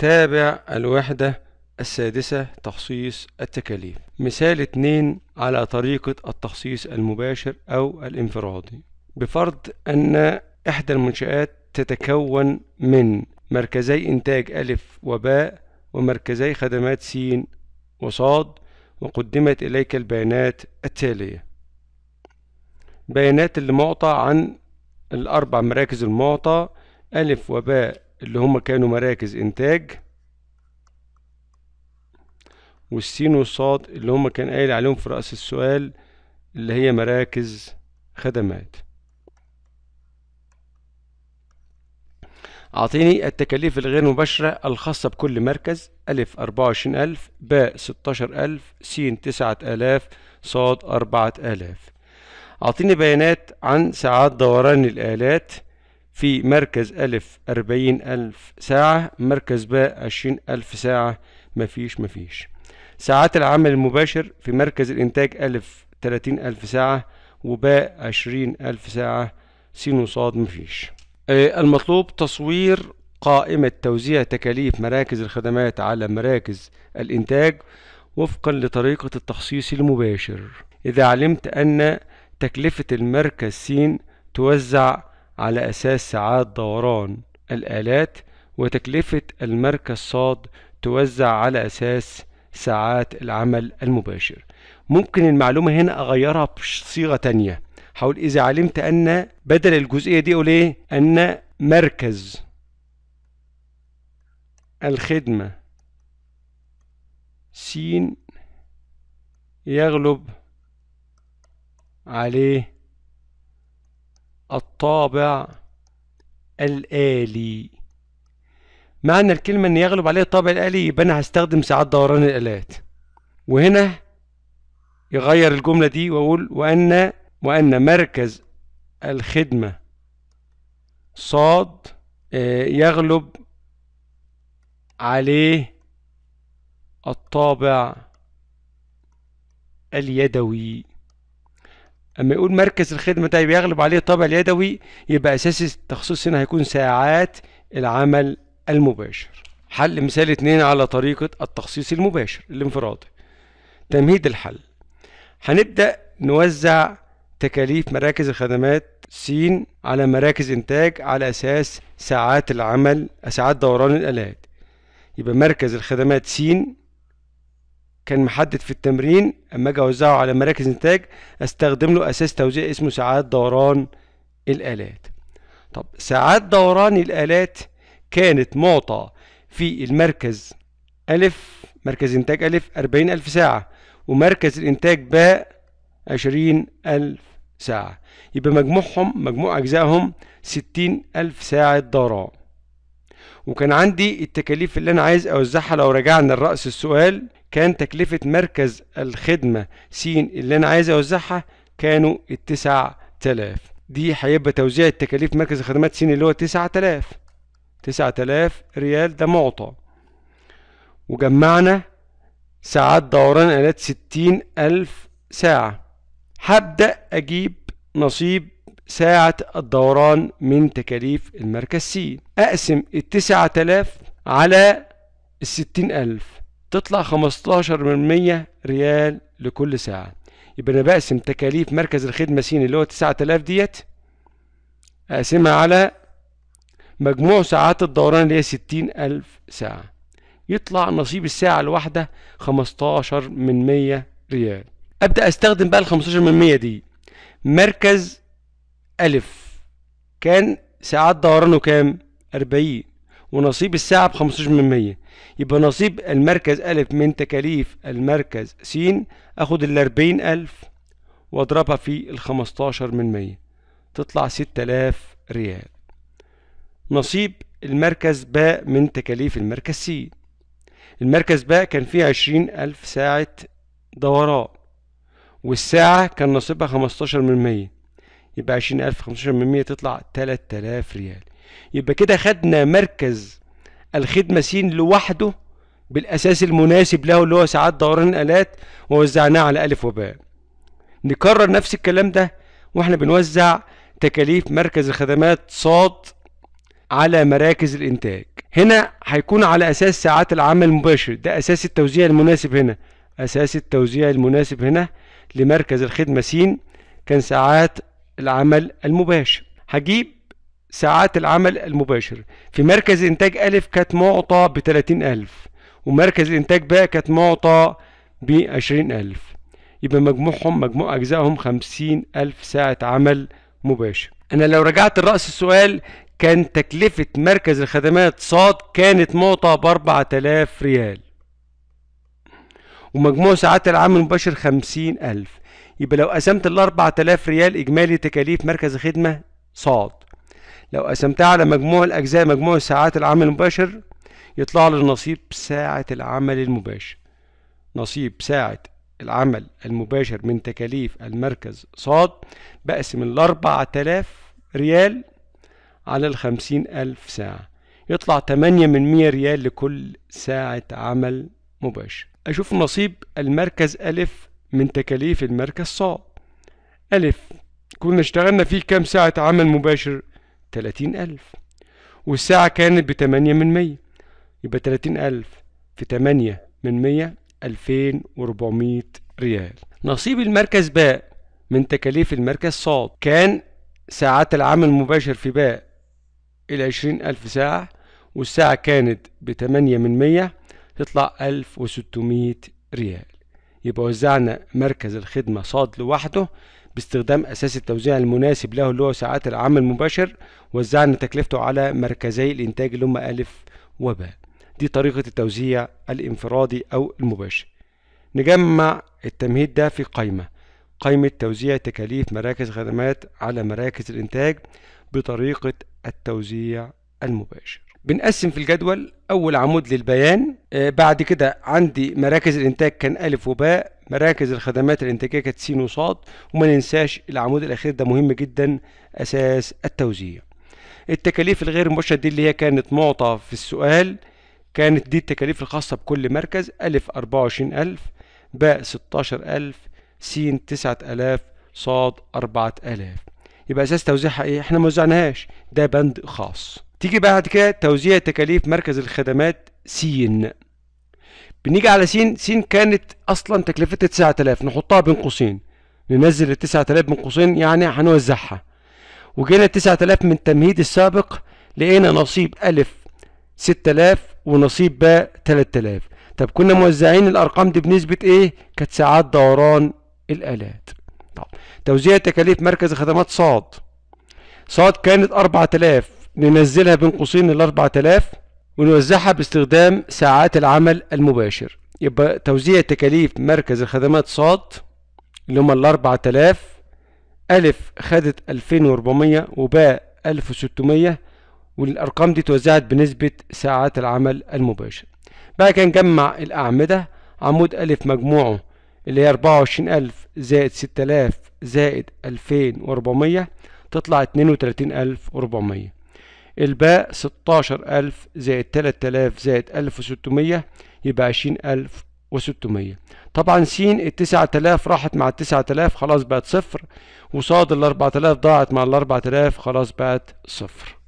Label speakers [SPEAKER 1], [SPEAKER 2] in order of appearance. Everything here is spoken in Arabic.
[SPEAKER 1] تابع الوحدة السادسة تخصيص التكاليف. مثال اتنين على طريقة التخصيص المباشر أو الانفرادي. بفرض أن إحدى المنشآت تتكون من مركزي إنتاج ألف وباء ومركزي خدمات س وصاد وقدمت إليك البيانات التالية. بيانات اللي معطى عن الأربع مراكز المعطى ألف وباء اللي هم كانوا مراكز إنتاج والسين والصاد اللي هم كان قايل عليهم في رأس السؤال اللي هي مراكز خدمات. أعطيني التكاليف الغير مباشرة الخاصة بكل مركز. ألف أربعة وعشرين ألف باء ستاشر ألف سين تسعة آلاف صاد أربعة آلاف. أعطيني بيانات عن ساعات دوران الآلات. في مركز ألف أربعين ألف ساعة مركز باء عشرين ألف ساعة. مفيش مفيش. ساعات العمل المباشر في مركز الإنتاج ألف تلاتين ألف ساعة وباء عشرين ألف ساعة. سين وصاد مفيش المطلوب تصوير قائمة توزيع تكاليف مراكز الخدمات على مراكز الإنتاج وفقا لطريقة التخصيص المباشر. إذا علمت أن تكلفة المركز س توزع على أساس ساعات دوران الآلات وتكلفة المركز صاد توزع على أساس ساعات العمل المباشر. ممكن المعلومة هنا أغيرها بصيغة تانية. حاول إذا علمت أن بدل الجزئية دي أقول إيه؟ أن مركز الخدمة س يغلب عليه الطابع الآلي. معنى الكلمة إن يغلب عليه الطابع الآلي يبقى أنا هستخدم ساعات دوران الآلات. وهنا يغير الجملة دي وأقول وأن وأن مركز الخدمة صاد يغلب عليه الطابع اليدوي. أما يقول مركز الخدمة ده بيغلب عليه الطابع اليدوي يبقى أساس التخصيص هنا هيكون ساعات العمل المباشر. حل مثال اتنين على طريقة التخصيص المباشر الانفرادي. تمهيد الحل. هنبدأ نوزع تكاليف مراكز الخدمات س على مراكز إنتاج على أساس ساعات العمل ساعات دوران الآلات. يبقى مركز الخدمات س كان محدد في التمرين أما أجي أوزعه على مراكز إنتاج أستخدم له أساس توزيع اسمه ساعات دوران الآلات. طب ساعات دوران الآلات كانت معطى في المركز ألف مركز إنتاج ألف أربعين ألف ساعة ومركز الإنتاج باء عشرين ألف ساعة. يبقى مجموعهم مجموع أجزائهم ستين ألف ساعة دوران. وكان عندي التكاليف اللي أنا عايز أوزعها لو رجعنا لرأس السؤال كان تكلفة مركز الخدمة س اللي أنا عايز أوزعها كانوا التسع تلاف. دي هيبقى توزيع التكاليف مركز الخدمات س اللي هو تسعة تلاف. تسعة آلاف ريال ده معطى. وجمعنا ساعات دوران آلات ستين ألف ساعة. هبدأ أجيب نصيب ساعة الدوران من تكاليف المركز س أقسم التسعة آلاف على الستين ألف تطلع خمستاشر من مية ريال لكل ساعة. يبقى أنا بقسم تكاليف مركز الخدمة س اللي هو تسعة آلاف ديت أقسمها على مجموع ساعات الدوران اللي هي ستين ألف ساعة. يطلع نصيب الساعة الواحدة خمستاشر من مية ريال. أبدأ أستخدم بقى الخمستاشر من مية دي. مركز ألف. كان ساعات دورانه كام؟ أربعين. ونصيب الساعة بخمستاشر من مية. يبقى نصيب المركز ألف من تكاليف المركز س أخد الأربعين ألف وأضربها في الخمستاشر من مية. تطلع ستة آلاف ريال. نصيب المركز باء من تكاليف المركز س المركز باء كان فيه عشرين ألف ساعة دوران. والساعة كان نصيبها خمستاشر من مية. يبقى عشرين ألف خمستاشر من مية تطلع تلات آلاف ريال. يبقى كده خدنا مركز الخدمة س لوحده بالأساس المناسب له اللي هو ساعات دوران الآلات ووزعناه على ألف وباء. نكرر نفس الكلام ده وإحنا بنوزع تكاليف مركز الخدمات صاد على مراكز الإنتاج. هنا هيكون على أساس ساعات العمل المباشر. ده أساس التوزيع المناسب هنا. أساس التوزيع المناسب هنا لمركز الخدمة س كان ساعات العمل المباشر. هجيب ساعات العمل المباشر. في مركز إنتاج ألف كانت معطى بتلاتين ألف ومركز الإنتاج باء كانت معطى بعشرين ألف. يبقى مجموعهم مجموع أجزائهم خمسين ألف ساعة عمل مباشر. أنا لو رجعت لرأس السؤال كان تكلفة مركز الخدمات صاد كانت معطى بأربعة آلاف ريال. ومجموع ساعات العمل المباشر خمسين ألف. يبقى لو قسمت الأربعة آلاف ريال إجمالي تكاليف مركز الخدمة صاد. لو قسمتها على مجموع الأجزاء مجموع ساعات العمل المباشر يطلع لي نصيب ساعة العمل المباشر. نصيب ساعة العمل المباشر من تكاليف المركز صاد بقسم الأربعة آلاف ريال على الخمسين ألف ساعة. يطلع تمانية من مية ريال لكل ساعة عمل مباشر. أشوف نصيب المركز ألف من تكاليف المركز صاد ألف. كنا اشتغلنا فيه كام ساعة عمل مباشر؟ تلاتين ألف. والساعة كانت بتمانية من مية. يبقى تلاتين ألف في تمانية من مية ألفين وربعمية ريال. نصيب المركز باء من تكاليف المركز صاد كان ساعات العمل المباشر في باء العشرين ألف ساعة والساعة كانت بتمانية من مية تطلع ألف وستمية ريال. يبقى وزعنا مركز الخدمة صاد لوحده باستخدام أساس التوزيع المناسب له اللي هو ساعات العمل المباشر وزعنا تكلفته على مركزي الإنتاج اللي هم ألف وباء. دي طريقة التوزيع الانفرادي أو المباشر. نجمع التمهيد ده في قائمة قائمة توزيع تكاليف مراكز خدمات على مراكز الإنتاج بطريقة التوزيع المباشر. بنقسم في الجدول أول عمود للبيان. آه بعد كده عندي مراكز الإنتاج كان ألف وباء مراكز الخدمات الإنتاجية كانت س وصاد وما ننساش العمود الأخير ده مهم جدا أساس التوزيع. التكاليف الغير مباشرة دي اللي هي كانت معطى في السؤال كانت دي التكاليف الخاصة بكل مركز. ألف أربعة وعشرين ألف باء ستاشر ألف س تسعة صاد أربعة آلاف. يبقى أساس توزيعها إيه؟ إحنا موزعناهاش ده بند خاص. تيجي بعد كده توزيع تكاليف مركز الخدمات س بنيجي على س س كانت أصلا تكلفتها تسعة آلاف. نحطها بين قوسين. ننزل التسعة آلاف بين قوسين يعني هنوزعها. وجينا التسعة آلاف من التمهيد السابق لقينا نصيب ستة آلاف ونصيب باء تلات آلاف. طب كنا موزعين الأرقام دي بنسبة إيه؟ كانت ساعات دوران الآلات. طب توزيع تكاليف مركز خدمات صاد. صاد كانت أربعة آلاف. ننزلها بين قوسين ال 4000 ونوزعها باستخدام ساعات العمل المباشر. يبقى توزيع تكاليف مركز الخدمات صاد اللي هما ال 4000 ألف خدت 2400 وباء 1600 والأرقام دي توزعت بنسبة ساعات العمل المباشر. بعد كده نجمع الأعمدة عمود ألف مجموعه اللي هي 24000 زائد 6000 زائد 2400 تطلع 32400 الباء 16000 زائد 3000 زائد 1600 يبقى 20000 وستمية. طبعا س التسعة آلاف راحت مع التسعة آلاف خلاص بقت صفر وصاد الأربعة آلاف ضاعت مع الأربعة آلاف خلاص بقت صفر.